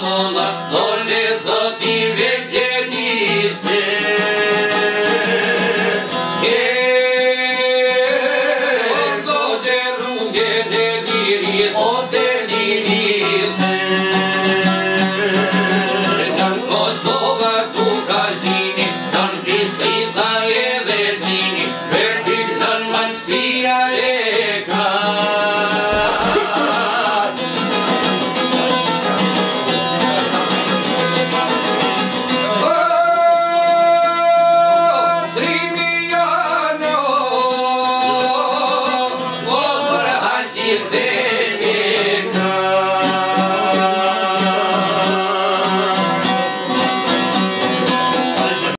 колокола, то ли золота.